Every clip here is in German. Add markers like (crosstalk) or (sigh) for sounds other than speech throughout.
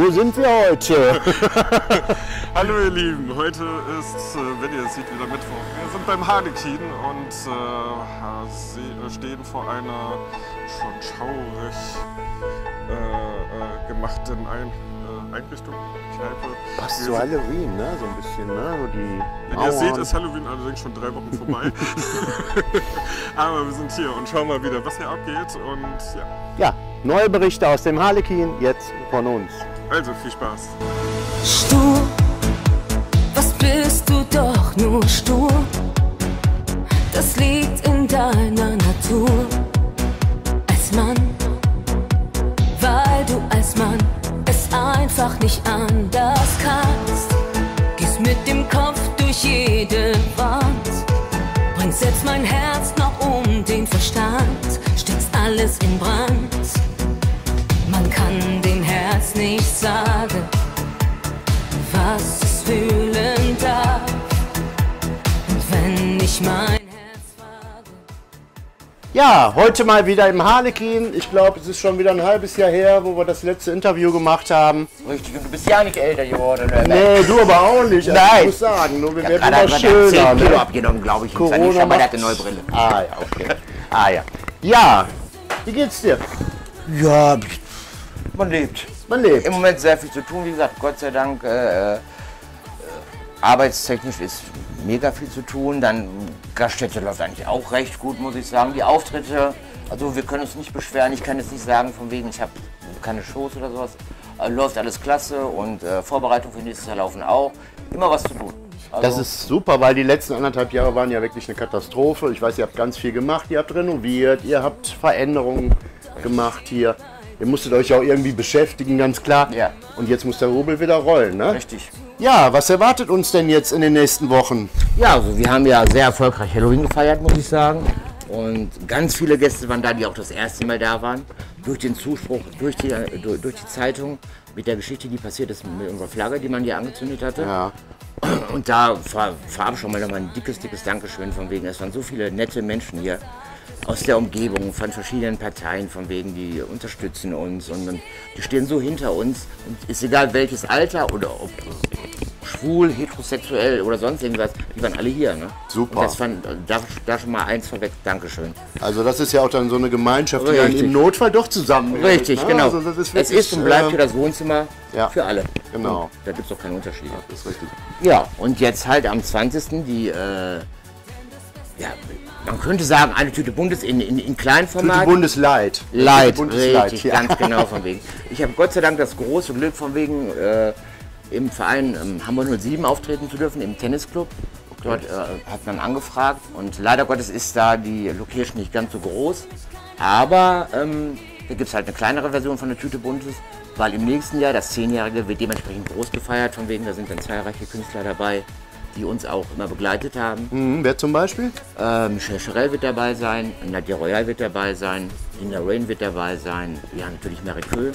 Wo sind wir heute? (laughs) Hallo ihr Lieben, heute ist, äh, wenn ihr es seht, wieder Mittwoch. Wir sind beim Harlekin und äh, stehen vor einer schon schaurig äh, äh, gemachten Ein äh, Einrichtung, Kneipe. Passt zu Halloween, ne? So ein bisschen, ne? So die Wenn ihr seht, Mauern. ist Halloween allerdings schon drei Wochen vorbei. (laughs) (laughs) Aber wir sind hier und schauen mal wieder, was hier abgeht. Und ja, Ja, neue Berichte aus dem Harlekin, jetzt von uns. Also viel Spaß. Stur, was bist du doch nur stur? Das liegt in deiner Natur. Als Mann, weil du als Mann es einfach nicht anders kannst. Gehst mit dem Kopf durch jede Wand. Bringt selbst mein Herz noch um den Verstand. Stürzt alles in Brand. Herz nicht sagen, was es fühlen darf. Und wenn ich mein Herz frage, Ja, heute mal wieder im Harlekin. Ich glaube, es ist schon wieder ein halbes Jahr her, wo wir das letzte Interview gemacht haben. Richtig, und du bist ja nicht älter geworden, oder? Nee, du aber auch nicht. Also Nein. Ich muss sagen, nur wir werden Gerade immer hat er schöner. 10 Kilo Ne? abgenommen, glaube ich. Corona der macht- hatte neue Brille. Ah ja, okay. Ah ja. Ja, wie geht's dir? Ja, man lebt. Man lebt. Im Moment sehr viel zu tun, wie gesagt, Gott sei Dank. Äh, äh, arbeitstechnisch ist mega viel zu tun. Dann Gaststätte läuft eigentlich auch recht gut, muss ich sagen. Die Auftritte, also wir können uns nicht beschweren. Ich kann jetzt nicht sagen, von wegen, ich habe keine Shows oder sowas. Äh, läuft alles klasse und äh, Vorbereitung für nächstes Jahr laufen auch. Immer was zu tun. Also, Das ist super, weil die letzten anderthalb Jahre waren ja wirklich eine Katastrophe. Ich weiß, ihr habt ganz viel gemacht, ihr habt renoviert, ihr habt Veränderungen gemacht hier. Ihr musstet euch auch irgendwie beschäftigen, ganz klar. Ja. Und jetzt muss der Rubel wieder rollen, ne? richtig. Ja, was erwartet uns denn jetzt in den nächsten Wochen? Ja, also wir haben ja sehr erfolgreich Halloween gefeiert, muss ich sagen. Und ganz viele Gäste waren da, die auch das erste Mal da waren. Durch den Zuspruch, durch die, durch, durch die Zeitung, mit der Geschichte, die passiert ist mit unserer Flagge, die man hier angezündet hatte. Ja. Und da vor- vorab schon mal nochmal ein dickes, dickes Dankeschön von wegen. Es waren so viele nette Menschen hier aus der Umgebung, von verschiedenen Parteien, von wegen, die unterstützen uns und, die stehen so hinter uns. Und ist egal welches Alter oder ob schwul, heterosexuell oder sonst irgendwas, die waren alle hier. Ne? Super. Und das fand, da, da schon mal eins vorweg, Dankeschön. Also das ist ja auch dann so eine Gemeinschaft, die dann Richtig. im Notfall doch zusammen Richtig, genau. Also das ist es wirklich, ist und bleibt äh, hier das Wohnzimmer ja. für alle. Genau. Und da gibt es auch keine Unterschiede. Das ist richtig. Ja, und jetzt halt am 20. die, äh, ja, man könnte sagen, eine Tüte Bundes in, in, in Kleinformat. Tüte Bundesleid. Leid, Tüte Bundesleid, richtig, ja. ganz genau (laughs) von wegen. Ich habe Gott sei Dank das große Glück von wegen, äh, im Verein ähm, Hamburg 07 auftreten zu dürfen, im Tennisclub. Dort äh, hat man angefragt und leider Gottes ist da die Location nicht ganz so groß. Aber ähm, da gibt es halt eine kleinere Version von der Tüte Buntes, weil im nächsten Jahr, das Zehnjährige, wird dementsprechend groß gefeiert. Von wegen, da sind dann zahlreiche Künstler dabei, die uns auch immer begleitet haben. Hm, wer zum Beispiel? Äh, Michel Charel wird dabei sein, Nadia Royal wird dabei sein, Linda Rain wird dabei sein, ja natürlich Mary Kö,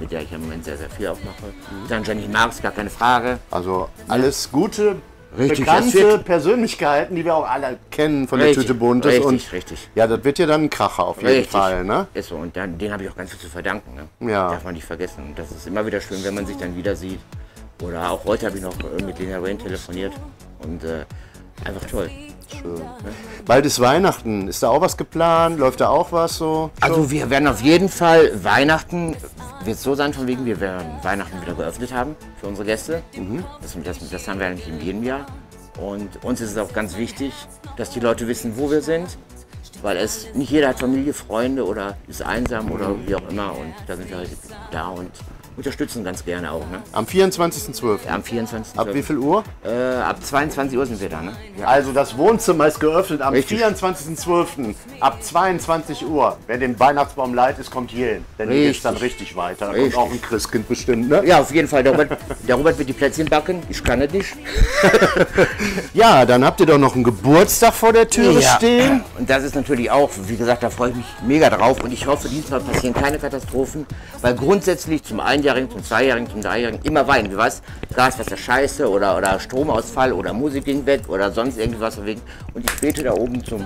mit der ich im Moment sehr, sehr viel auch mache. Dann Jenny Marx, gar keine Frage. Also alles gute, Richtig, bekannte Persönlichkeiten, die wir auch alle kennen von der Richtig, Tüte Buntes. richtig, und richtig. Ja, das wird ja dann ein Kracher auf jeden Richtig. Fall, ne? Ist so, und dann, den habe ich auch ganz viel zu verdanken. Ne? Ja. Darf man nicht vergessen. Und das ist immer wieder schön, wenn man sich dann wieder sieht. Oder auch heute habe ich noch mit Lena Rain telefoniert. Und äh, einfach toll. Schön. Bald ist Weihnachten. Ist da auch was geplant? Läuft da auch was so? Also wir werden auf jeden Fall Weihnachten, wird so sein von wegen, wir werden Weihnachten wieder geöffnet haben für unsere Gäste. Das, das, das haben wir eigentlich in jedem Jahr. Und uns ist es auch ganz wichtig, dass die Leute wissen, wo wir sind. Weil es nicht jeder hat Familie, Freunde oder ist einsam oder wie auch immer. Und da sind wir halt da und unterstützen ganz gerne auch. Ne? Am 24.12. Ja, am 24. Ab wie viel Uhr? Äh, ab 22 Uhr sind wir da. Ne? Ja. Also das Wohnzimmer ist geöffnet am Richtig. 24.12. ab 22 Uhr. Wer den Weihnachtsbaum leid ist, kommt hier hin. Denn hier Richtig. geht's dann richtig weiter. Da Richtig. kommt auch ein Christkind bestimmt, ne? ja, auf jeden Fall. Der Robert, der Robert wird die Plätzchen backen. Ich kann es nicht. (laughs) Ja, dann habt ihr doch noch einen Geburtstag vor der Tür stehen. Und das ist natürlich auch, wie gesagt, da freue ich mich mega drauf. Und ich hoffe, diesmal passieren keine Katastrophen. Weil grundsätzlich zum Einjährigen, zum Zweijährigen, zum Dreijährigen immer weinen. Du weißt, Gaswasser scheiße oder, oder Stromausfall oder Musik ging weg oder sonst irgendwas. Wegen. Und ich bete da oben zum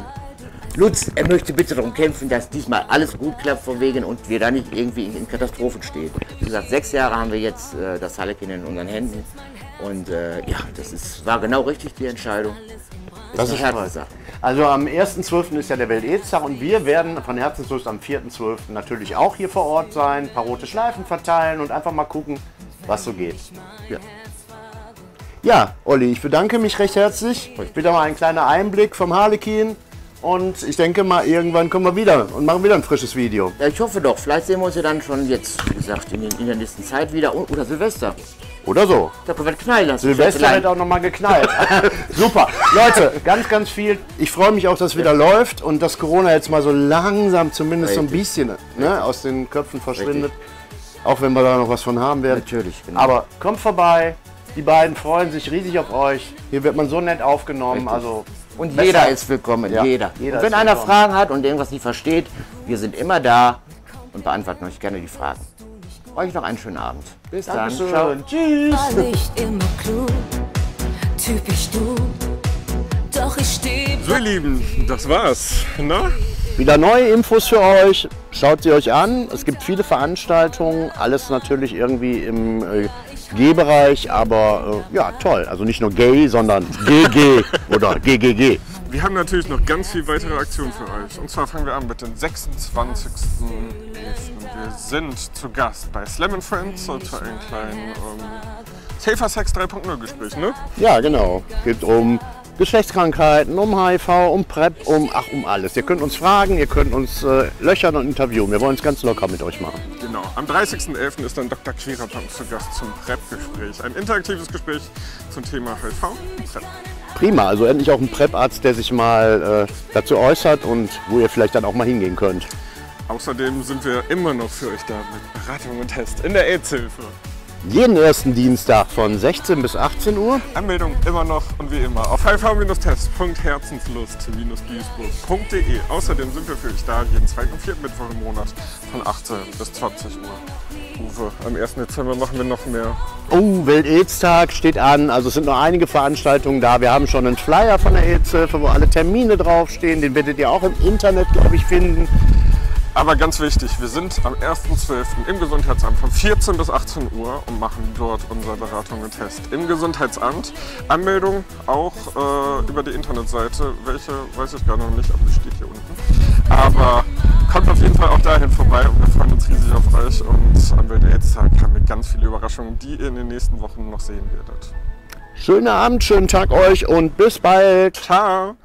Lutz, er möchte bitte darum kämpfen, dass diesmal alles gut klappt von wegen und wir da nicht irgendwie in, in Katastrophen stehen. Wie gesagt, sechs Jahre haben wir jetzt äh, das Harlequin in unseren Händen und äh, ja, das ist, war genau richtig die Entscheidung. Das ist toll. Herzenssache. Also am 1.12. ist ja der Welt-Aids-Tag und wir werden von Herzenslust am 4.12. natürlich auch hier vor Ort sein, ein paar rote Schleifen verteilen und einfach mal gucken, was so geht. Ja. Ja, Olli, ich bedanke mich recht herzlich. Wieder mal ein kleiner Einblick vom Harlequin. Und ich denke mal, irgendwann kommen wir wieder und machen wieder ein frisches Video. Ja, ich hoffe doch. Vielleicht sehen wir uns ja dann schon jetzt, wie gesagt, in, den, in der nächsten Zeit wieder. Oder Silvester. Oder so. Da können wir knallen lassen. Silvester wird auch nochmal geknallt. (laughs) Super. Leute, ganz, ganz viel. Ich freue mich auch, dass es wieder läuft und dass Corona jetzt mal so langsam zumindest so ein Richtig. bisschen ne, aus den Köpfen verschwindet. Auch wenn wir da noch was von haben werden. Natürlich, genau. Aber kommt vorbei. Die beiden freuen sich riesig auf euch. Hier wird man so nett aufgenommen. Richtig. Also Und besser- jeder ist willkommen, Ja, jeder. jeder und wenn einer willkommen. Fragen hat und irgendwas nicht versteht, wir sind immer da und beantworten euch gerne die Fragen. Euch noch einen schönen Abend. Bis dann. Ciao. Dankeschön. Tschüss. war nicht immer klug, typisch du. Doch ich stehe So, ihr Lieben, das war's. Na? Wieder neue Infos für euch. Schaut sie euch an. Es gibt viele Veranstaltungen. Alles natürlich irgendwie im äh, G-Bereich. Aber äh, ja, toll. Also nicht nur gay, sondern GG (laughs) oder GGG. Wir haben natürlich noch ganz viel weitere Aktionen für euch. Und zwar fangen wir an mit dem 26.11. Wir sind zu Gast bei Slam Friends und für einen kleinen ähm, Safer Sex 3.0 Gespräch, ne? Ja, genau. Geht um Geschlechtskrankheiten, um HIV, um PrEP, um ach um alles. Ihr könnt uns fragen, ihr könnt uns äh, löchern und interviewen. Wir wollen es ganz locker mit euch machen. Genau. Am 30.11. ist dann Dr. Uns zu Gast zum PrEP-Gespräch. Ein interaktives Gespräch zum Thema HIV und PrEP. Prima, also endlich auch ein PrEP-Arzt, der sich mal äh, dazu äußert und wo ihr vielleicht dann auch mal hingehen könnt. Außerdem sind wir immer noch für euch da mit Beratung und Test in der AIDS-Hilfe. Jeden ersten Dienstag von 16 bis 18 Uhr. Anmeldung immer noch und wie immer auf hiv-test.herzenslust-duisburg.de. Außerdem sind wir für euch da jeden zweiten und vierten Mittwoch im Monat von 18 bis 20 Uhr. Uwe, am 1. Dezember machen wir noch mehr. Oh, Welt-Aids-Tag steht an. Also es sind noch einige Veranstaltungen da. Wir haben schon einen Flyer von der AIDS-Hilfe, wo alle Termine draufstehen. Den werdet ihr auch im Internet, glaube ich, finden. Aber ganz wichtig, wir sind am 1.12. im Gesundheitsamt von 14 bis 18 Uhr und machen dort unsere Beratung und Test. Im Gesundheitsamt. Anmeldung auch äh, über die Internetseite. Welche weiß ich gar noch nicht, aber die steht hier unten. Aber kommt auf jeden Fall auch dahin vorbei und wir freuen uns riesig auf euch. Und am Welt-Aids-Tag haben wir ganz viele Überraschungen, die ihr in den nächsten Wochen noch sehen werdet. Schönen Abend, schönen Tag euch und bis bald. Ciao!